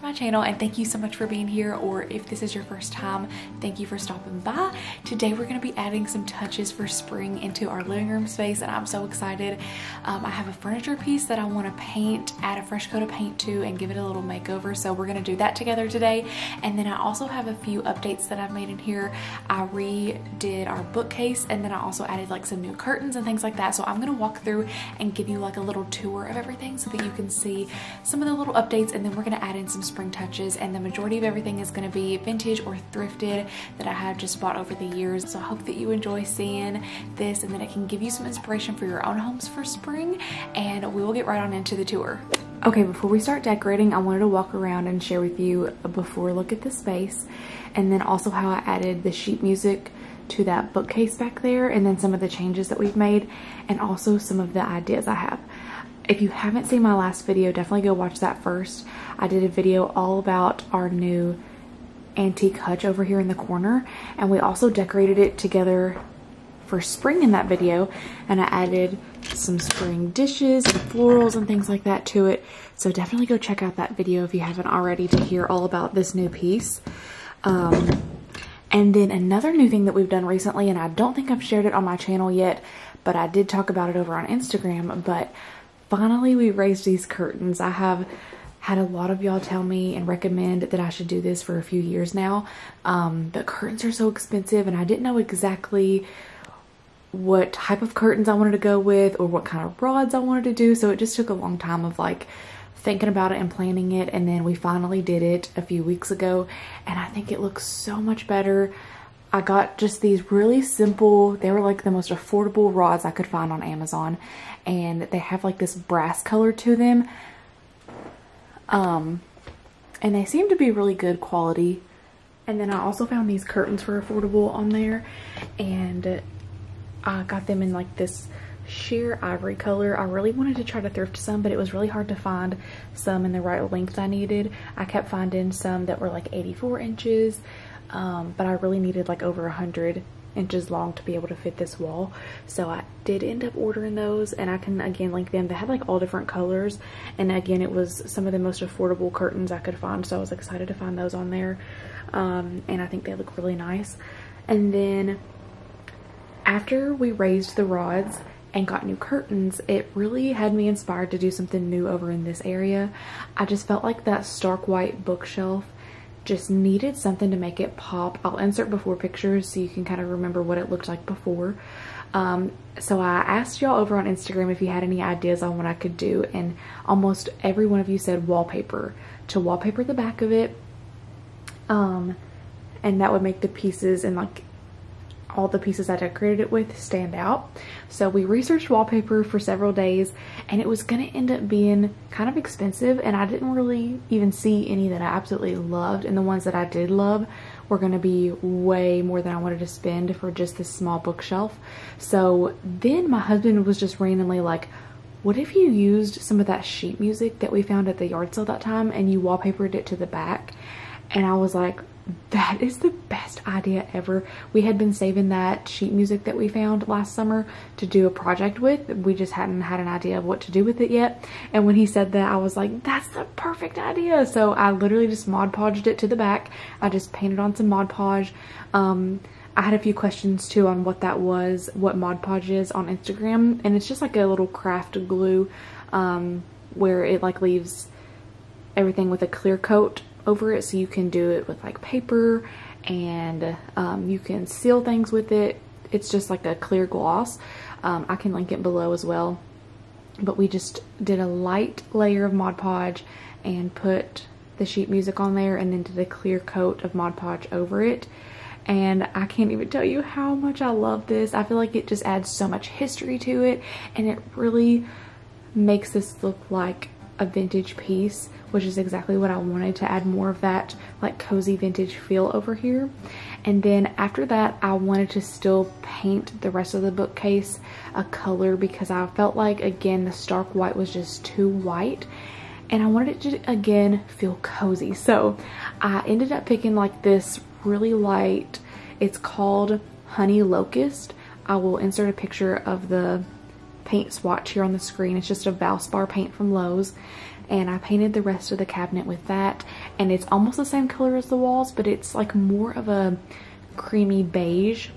to my channel and thank you so much for being here or if this is your first time, thank you for stopping by. Today we're going to be adding some touches for spring into our living room space and I'm so excited. Um, I have a furniture piece that I want to paint, add a fresh coat of paint to and give it a little makeover so we're going to do that together today and then I also have a few updates that I've made in here. I redid our bookcase and then I also added like some new curtains and things like that so I'm going to walk through and give you like a little tour of everything so that you can see some of the little updates and then we're going to add in some spring touches and the majority of everything is going to be vintage or thrifted that I have just bought over the years. So I hope that you enjoy seeing this and that it can give you some inspiration for your own homes for spring and we will get right on into the tour. Okay, before we start decorating, I wanted to walk around and share with you a before look at the space and then also how I added the sheet music to that bookcase back there and then some of the changes that we've made and also some of the ideas I have. If you haven't seen my last video, definitely go watch that first. I did a video all about our new antique hutch over here in the corner and we also decorated it together for spring in that video and I added some spring dishes and florals and things like that to it. So definitely go check out that video if you haven't already to hear all about this new piece. Um, and then another new thing that we've done recently, and I don't think I've shared it on my channel yet, but I did talk about it over on Instagram, but finally we raised these curtains. I have had a lot of y'all tell me and recommend that I should do this for a few years now. Um, curtains are so expensive and I didn't know exactly what type of curtains I wanted to go with or what kind of rods I wanted to do. So it just took a long time of like thinking about it and planning it. And then we finally did it a few weeks ago and I think it looks so much better. I got just these really simple, they were like the most affordable rods I could find on Amazon and they have like this brass color to them. Um, and they seem to be really good quality. And then I also found these curtains were affordable on there and I got them in like this sheer ivory color. I really wanted to try to thrift some, but it was really hard to find some in the right length I needed. I kept finding some that were like 84 inches, um, but I really needed like over 100 inches long to be able to fit this wall. So I did end up ordering those and I can again link them. They had like all different colors and again it was some of the most affordable curtains I could find so I was excited to find those on there um, and I think they look really nice. And then after we raised the rods and got new curtains, it really had me inspired to do something new over in this area. I just felt like that stark white bookshelf just needed something to make it pop. I'll insert before pictures so you can kind of remember what it looked like before. Um, so I asked y'all over on Instagram if you had any ideas on what I could do and almost every one of you said wallpaper to wallpaper the back of it. Um, and that would make the pieces and like all the pieces I decorated it with stand out. So we researched wallpaper for several days and it was going to end up being kind of expensive and I didn't really even see any that I absolutely loved and the ones that I did love were going to be way more than I wanted to spend for just this small bookshelf. So then my husband was just randomly like, what if you used some of that sheet music that we found at the yard sale that time and you wallpapered it to the back? And I was like, that is the best idea ever. We had been saving that sheet music that we found last summer to do a project with. We just hadn't had an idea of what to do with it yet. And when he said that, I was like, that's the perfect idea. So I literally just Mod Podged it to the back. I just painted on some Mod Podge. Um, I had a few questions too on what that was, what Mod Podge is on Instagram. And it's just like a little craft glue um, where it like leaves everything with a clear coat over it so you can do it with like paper and um, you can seal things with it. It's just like a clear gloss. Um, I can link it below as well. But we just did a light layer of Mod Podge and put the sheet music on there and then did a clear coat of Mod Podge over it. And I can't even tell you how much I love this. I feel like it just adds so much history to it and it really makes this look like a vintage piece which is exactly what I wanted to add more of that like cozy vintage feel over here. And then after that, I wanted to still paint the rest of the bookcase a color because I felt like, again, the stark white was just too white and I wanted it to, again, feel cozy. So I ended up picking like this really light, it's called Honey Locust. I will insert a picture of the paint swatch here on the screen. It's just a Valspar paint from Lowe's and I painted the rest of the cabinet with that. And it's almost the same color as the walls but it's like more of a creamy beige.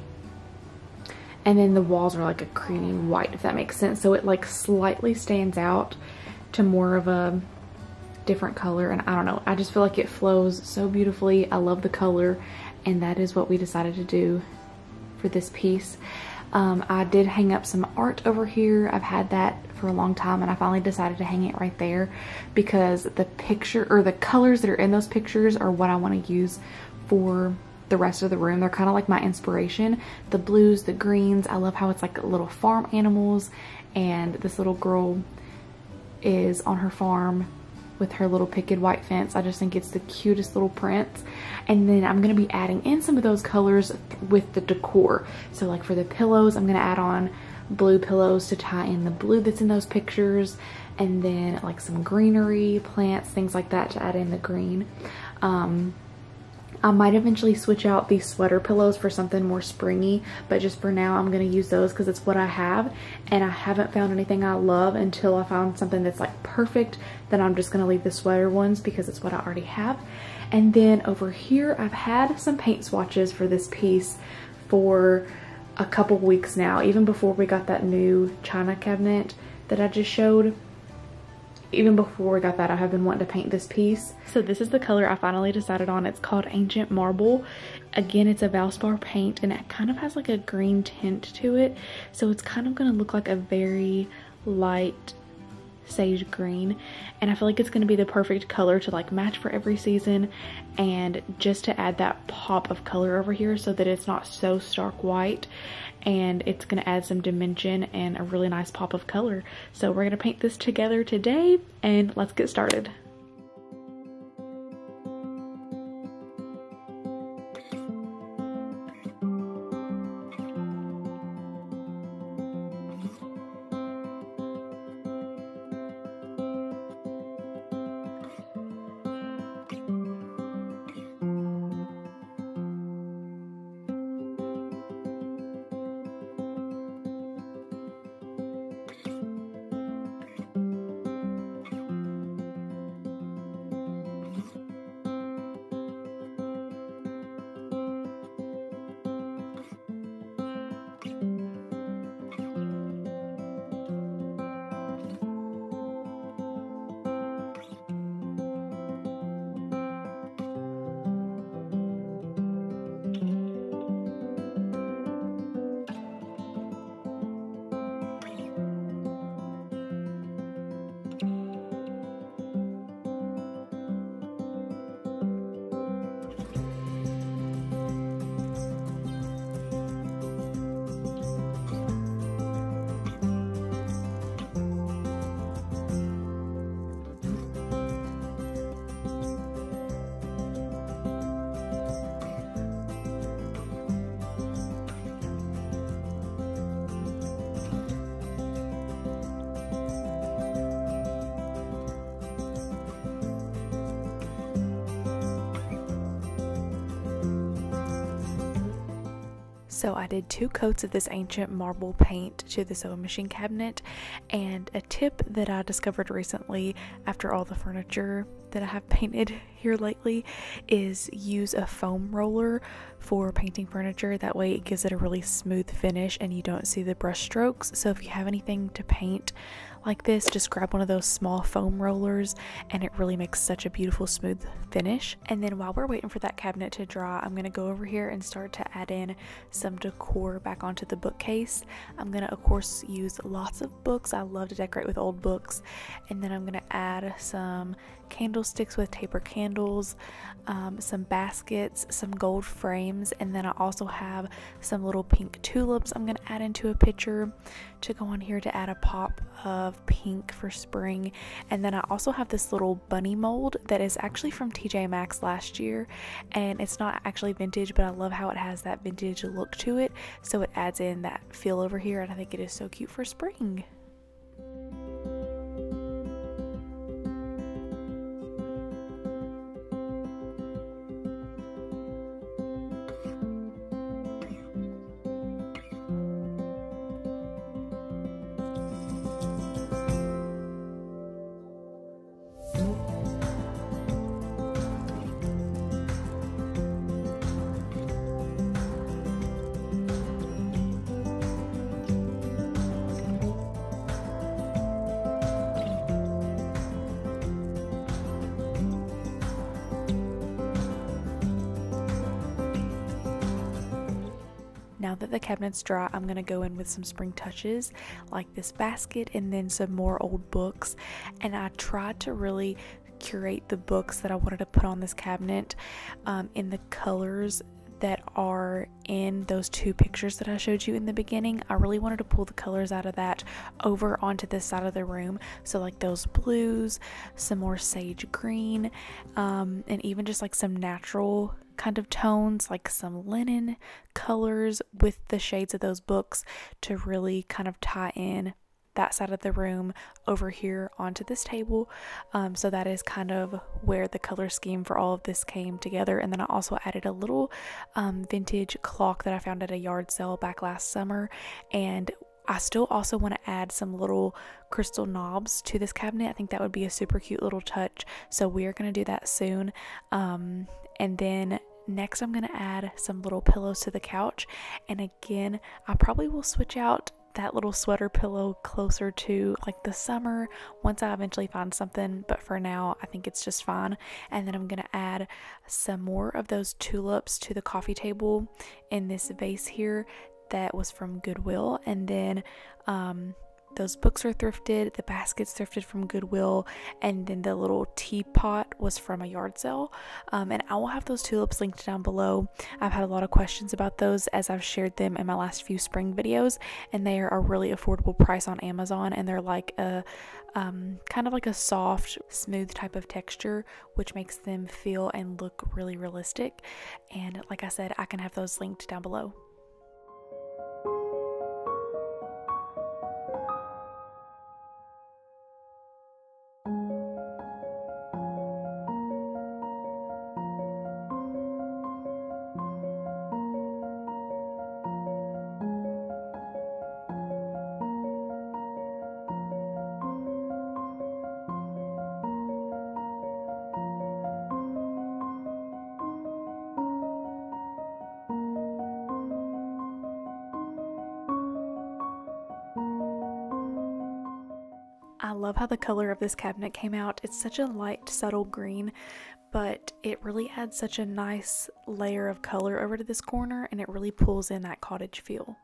And then the walls are like a creamy white if that makes sense. So it like slightly stands out to more of a different color and I don't know. I just feel like it flows so beautifully. I love the color and that is what we decided to do for this piece um, I did hang up some art over here I've had that for a long time and I finally decided to hang it right there because the picture or the colors that are in those pictures are what I want to use for the rest of the room. They're kind of like my inspiration. The blues, the greens. I love how it's like little farm animals and this little girl is on her farm with her little picket white fence. I just think it's the cutest little prints. And then I'm going to be adding in some of those colors with the decor. So like for the pillows, I'm going to add on blue pillows to tie in the blue that's in those pictures. And then like some greenery, plants, things like that to add in the green. Um, I might eventually switch out these sweater pillows for something more springy, but just for now I'm going to use those because it's what I have and I haven't found anything I love until I found something that's like perfect. Then I'm just going to leave the sweater ones because it's what I already have. And then over here I've had some paint swatches for this piece for a couple weeks now, even before we got that new china cabinet that I just showed even before we got that, I have been wanting to paint this piece. So this is the color I finally decided on. It's called Ancient Marble. Again, it's a Valspar paint and it kind of has like a green tint to it. So it's kind of going to look like a very light sage green and I feel like it's going to be the perfect color to like match for every season and just to add that pop of color over here so that it's not so stark white and it's going to add some dimension and a really nice pop of color. So we're going to paint this together today and let's get started. So I did two coats of this ancient marble paint to the sewing machine cabinet and a tip that I discovered recently after all the furniture that I have painted here lately is use a foam roller for painting furniture. That way it gives it a really smooth finish and you don't see the brush strokes. So if you have anything to paint like this, just grab one of those small foam rollers and it really makes such a beautiful smooth finish. And then while we're waiting for that cabinet to dry, I'm going to go over here and start to add in some decor back onto the bookcase. I'm going to of course use lots of books. I love to decorate with old books. And then I'm going to add some candlesticks with taper candles, um, some baskets, some gold frames, and then I also have some little pink tulips I'm going to add into a picture to go on here to add a pop of pink for spring. And then I also have this little bunny mold that is actually from TJ Maxx last year and it's not actually vintage, but I love how it has that vintage look to it. So it adds in that feel over here and I think it is so cute for spring. Now that the cabinet's dry, I'm going to go in with some spring touches like this basket and then some more old books. And I tried to really curate the books that I wanted to put on this cabinet um, in the colors that are in those two pictures that I showed you in the beginning. I really wanted to pull the colors out of that over onto this side of the room. So, like those blues, some more sage green, um, and even just like some natural kind of tones, like some linen colors with the shades of those books to really kind of tie in that side of the room over here onto this table. Um, so that is kind of where the color scheme for all of this came together. And then I also added a little um, vintage clock that I found at a yard sale back last summer. And I still also want to add some little crystal knobs to this cabinet. I think that would be a super cute little touch. So we are going to do that soon. Um, and then next I'm going to add some little pillows to the couch. And again, I probably will switch out that little sweater pillow closer to like the summer once I eventually find something. But for now, I think it's just fine. And then I'm going to add some more of those tulips to the coffee table in this vase here that was from Goodwill. And then um, those books are thrifted, the baskets thrifted from Goodwill, and then the little teapot was from a yard sale. Um, and I will have those tulips linked down below. I've had a lot of questions about those as I've shared them in my last few spring videos, and they are a really affordable price on Amazon, and they're like a um, kind of like a soft, smooth type of texture, which makes them feel and look really realistic. And like I said, I can have those linked down below. Love how the color of this cabinet came out. It's such a light, subtle green, but it really adds such a nice layer of color over to this corner and it really pulls in that cottage feel.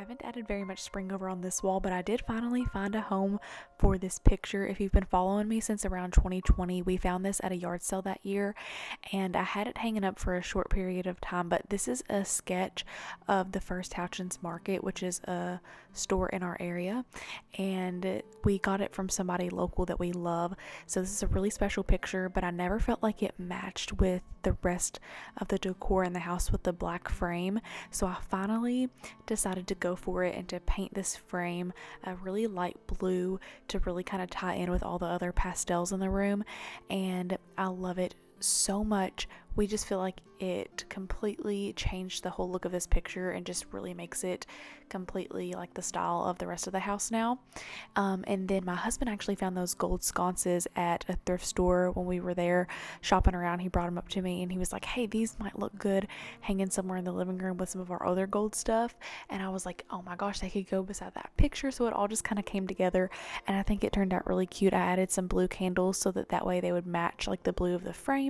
Haven't added very much spring over on this wall, but I did finally find a home for this picture. If you've been following me since around 2020, we found this at a yard sale that year, and I had it hanging up for a short period of time. But this is a sketch of the First Houchens Market, which is a store in our area, and we got it from somebody local that we love. So this is a really special picture, but I never felt like it matched with the rest of the decor in the house with the black frame. So I finally decided to go for it and to paint this frame a really light blue to really kind of tie in with all the other pastels in the room. And I love it so much. We just feel like it completely changed the whole look of this picture and just really makes it completely like the style of the rest of the house now. Um, and then my husband actually found those gold sconces at a thrift store when we were there shopping around. He brought them up to me and he was like, Hey, these might look good hanging somewhere in the living room with some of our other gold stuff. And I was like, Oh my gosh, they could go beside that picture. So it all just kind of came together and I think it turned out really cute. I added some blue candles so that that way they would match like the blue of the frame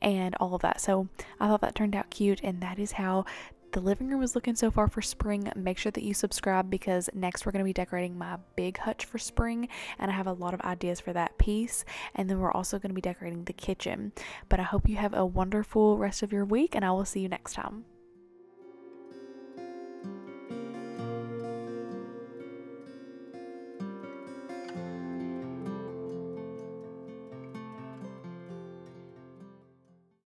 and all of that. So I thought that turned out cute, and that is how the living room is looking so far for spring. Make sure that you subscribe because next we're going to be decorating my big hutch for spring, and I have a lot of ideas for that piece. And then we're also going to be decorating the kitchen. But I hope you have a wonderful rest of your week, and I will see you next time.